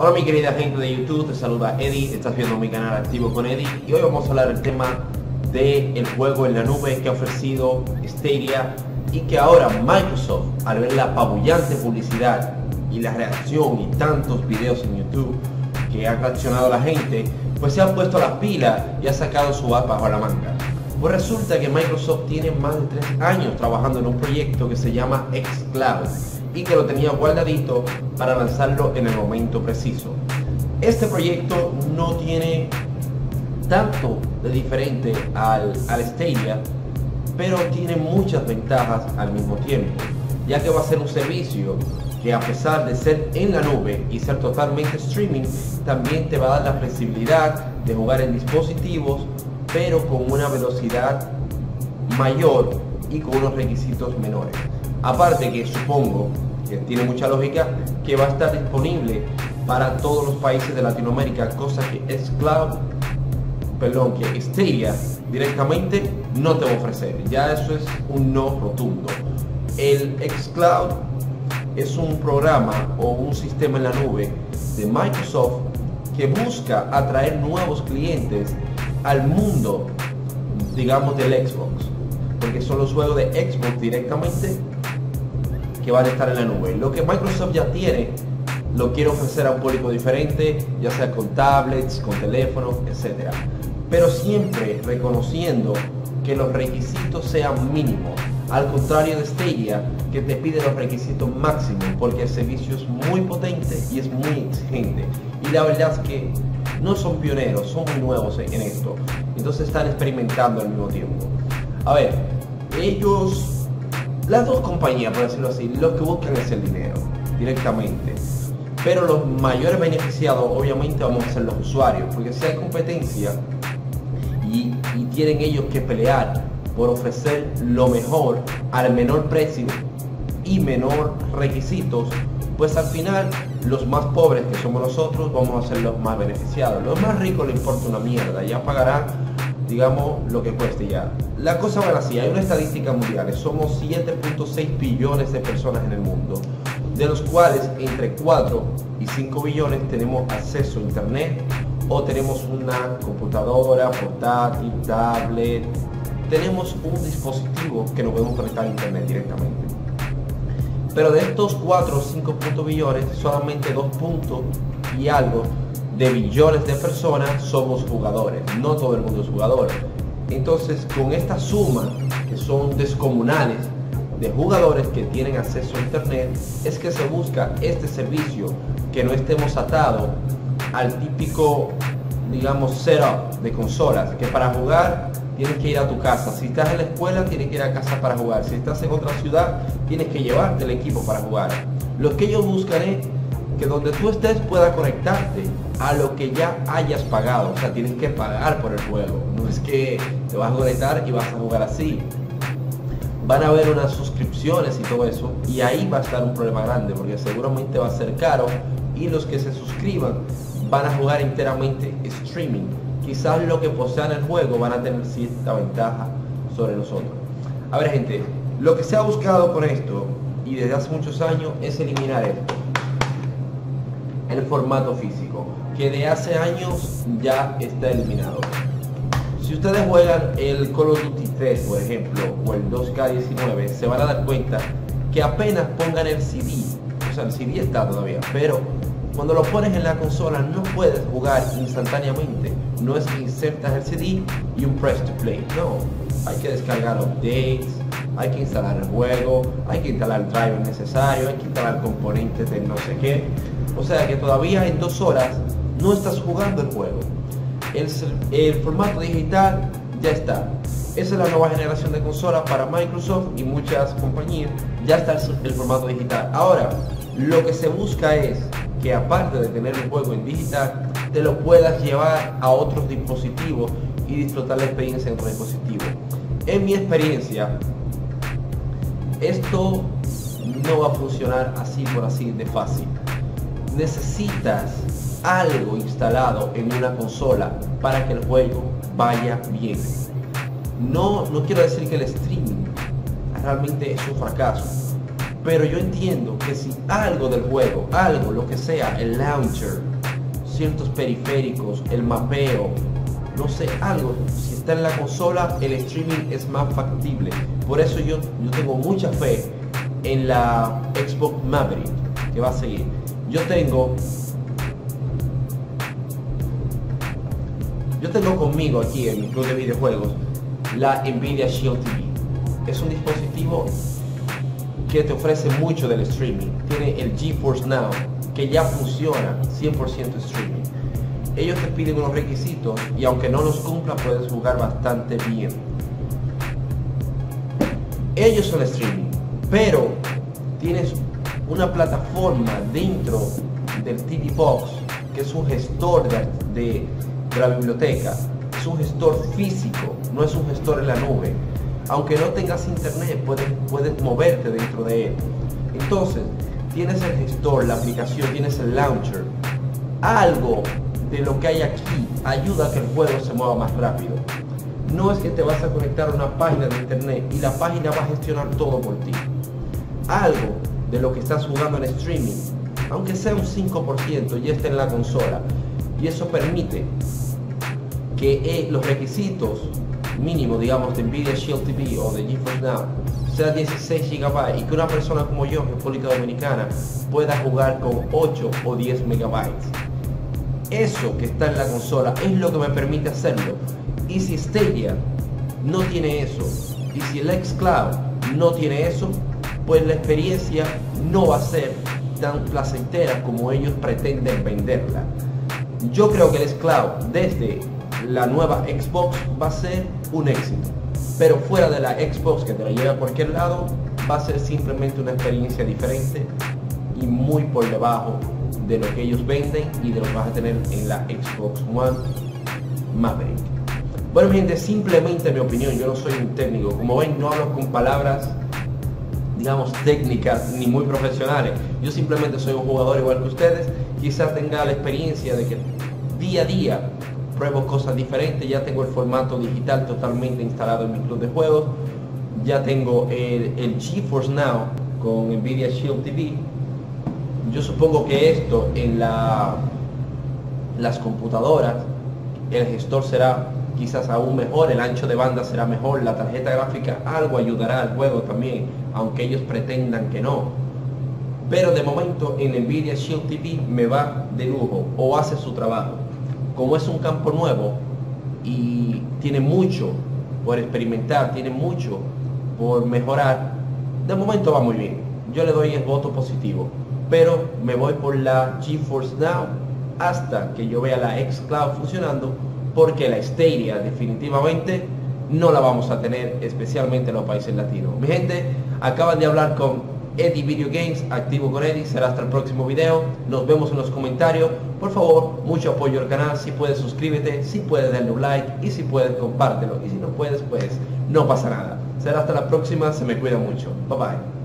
Hola mi querida gente de YouTube, te saluda Eddie, estás viendo mi canal Activo con Eddie y hoy vamos a hablar del tema del juego en la nube que ha ofrecido Stadia y que ahora Microsoft, al ver la apabullante publicidad y la reacción y tantos videos en YouTube que ha reaccionado la gente, pues se ha puesto las pilas y ha sacado su app bajo la manga. Pues resulta que Microsoft tiene más de tres años trabajando en un proyecto que se llama xCloud y que lo tenía guardadito para lanzarlo en el momento preciso. Este proyecto no tiene tanto de diferente al, al Stadia, pero tiene muchas ventajas al mismo tiempo, ya que va a ser un servicio que a pesar de ser en la nube y ser totalmente streaming, también te va a dar la flexibilidad de jugar en dispositivos, pero con una velocidad mayor y con unos requisitos menores. Aparte que supongo que tiene mucha lógica que va a estar disponible para todos los países de Latinoamérica, cosa que es cloud, perdón, que Stadia directamente no te va a ofrecer. Ya eso es un no rotundo. El xCloud es un programa o un sistema en la nube de Microsoft que busca atraer nuevos clientes al mundo, digamos, del Xbox. Porque son los juegos de Xbox directamente que van a estar en la nube. Lo que Microsoft ya tiene, lo quiere ofrecer a un público diferente, ya sea con tablets, con teléfonos, etc. Pero siempre reconociendo que los requisitos sean mínimos. Al contrario de Stadia, que te pide los requisitos máximos porque el servicio es muy potente y es muy exigente. Y la verdad es que no son pioneros, son muy nuevos en esto. Entonces están experimentando al mismo tiempo. A ver, ellos las dos compañías, por decirlo así, lo que buscan es el dinero directamente. Pero los mayores beneficiados obviamente vamos a ser los usuarios, porque si hay competencia y, tienen ellos que pelear por ofrecer lo mejor al menor precio y menor requisitos, pues al final los más pobres que somos nosotros vamos a ser los más beneficiados. Los más ricos les importa una mierda, ya pagarán digamos, lo que cueste ya. La cosa va así, hay una estadística mundial, somos 7.6 billones de personas en el mundo, de los cuales entre 4 y 5 billones tenemos acceso a internet o tenemos una computadora, portátil, tablet, tenemos un dispositivo que nos podemos conectar a internet directamente. Pero de estos 4 o 5 billones, solamente 2 puntos y algo de billones de personas somos jugadores, no todo el mundo es jugador. Entonces, con esta suma, que son descomunales, de jugadores que tienen acceso a Internet, es que se busca este servicio, que no estemos atados al típico, digamos, setup de consolas, que para jugar tienes que ir a tu casa. Si estás en la escuela, tienes que ir a casa para jugar. Si estás en otra ciudad, tienes que llevarte el equipo para jugar. Lo que ellos buscan es que donde tú estés pueda conectarte a lo que ya hayas pagado. O sea, tienes que pagar por el juego. No es que te vas a conectar y vas a jugar así. Van a haber unas suscripciones y todo eso. Y ahí va a estar un problema grande porque seguramente va a ser caro. Y los que se suscriban van a jugar enteramente streaming. Quizás los que posean el juego van a tener cierta ventaja sobre nosotros. A ver gente, lo que se ha buscado con esto y desde hace muchos años es eliminar esto el formato físico, que de hace años ya está eliminado. Si ustedes juegan el Call of Duty 3, por ejemplo, o el 2K19, se van a dar cuenta que apenas pongan el CD, o sea, el CD está todavía, pero cuando lo pones en la consola no puedes jugar instantáneamente. No es que insertas el CD y un press to play. No, hay que descargar updates, hay que instalar el juego, hay que instalar el driver necesario, hay que instalar componentes de no sé qué. O sea que todavía en dos horas no estás jugando el juego. El, formato digital ya está. Esa es la nueva generación de consolas para Microsoft y muchas compañías. Ya está el, formato digital. Ahora, lo que se busca es que aparte de tener el juego en digital, te lo puedas llevar a otros dispositivos y disfrutar la experiencia en otro dispositivo. En mi experiencia, esto no va a funcionar así por así de fácil necesitas algo instalado en una consola para que el juego vaya bien. No, no quiero decir que el streaming realmente es un fracaso, Pero yo entiendo que si algo del juego, algo, lo que sea, el launcher, ciertos periféricos, el mapeo, no sé, algo, si está en la consola, el streaming es más factible. Por eso yo, yo tengo mucha fe en la Xbox Maverick que va a seguir. Yo tengo yo tengo conmigo aquí en mi club de videojuegos la Nvidia Shield TV. Es un dispositivo que te ofrece mucho del streaming. Tiene el GeForce Now, que ya funciona 100% streaming ellos te piden unos requisitos y aunque no los cumpla puedes jugar bastante bien. Ellos son streaming, pero tienes una plataforma dentro del TV Box que es un gestor de, la biblioteca, es un gestor físico, no es un gestor en la nube. Aunque no tengas internet, puedes, puedes moverte dentro de él. Entonces, tienes el gestor, la aplicación, tienes el launcher, algo de lo que hay aquí ayuda a que el juego se mueva más rápido. No es que te vas a conectar a una página de internet y la página va a gestionar todo por ti. Algo de lo que estás jugando en streaming, aunque sea un 5%, ya está en la consola. Y eso permite que eh, los requisitos mínimos, digamos, de Nvidia Shield TV o de GeForce Now sea 16 GB y que una persona como yo, República Dominicana, pueda jugar con 8 o 10 megabytes eso que está en la consola es lo que me permite hacerlo. Y si Stadia no tiene eso, y si el xCloud no tiene eso, pues la experiencia no va a ser tan placentera como ellos pretenden venderla. Yo creo que el xCloud desde la nueva Xbox va a ser un éxito. Pero fuera de la Xbox que te la lleva a cualquier lado, va a ser simplemente una experiencia diferente y muy por debajo de lo que ellos venden y de lo que vas a tener en la Xbox One Maverick. Bueno, mi gente, simplemente mi opinión, yo no soy un técnico. Como ven, no hablo con palabras, digamos, técnicas ni muy profesionales. Yo simplemente soy un jugador igual que ustedes. Quizás tenga la experiencia de que día a día pruebo cosas diferentes. Ya tengo el formato digital totalmente instalado en mi club de juegos. Ya tengo el, el GeForce Now con Nvidia Shield TV yo supongo que esto en la, las computadoras, el gestor será quizás aún mejor, el ancho de banda será mejor, la tarjeta gráfica algo ayudará al juego también, aunque ellos pretendan que no. Pero de momento en Nvidia Shield TV me va de lujo o hace su trabajo. Como es un campo nuevo y tiene mucho por experimentar, tiene mucho por mejorar, de momento va muy bien. Yo le doy el voto positivo pero me voy por la GeForce Now hasta que yo vea la xCloud funcionando porque la Stadia definitivamente no la vamos a tener especialmente en los países latinos. Mi gente, acaban de hablar con Eddie Video Games, activo con Eddie, será hasta el próximo video, nos vemos en los comentarios, por favor, mucho apoyo al canal, si puedes suscríbete, si puedes darle un like. Y si puedes compártelo. Y si no puedes pues no pasa nada. Será hasta la próxima, se me cuida mucho, bye bye.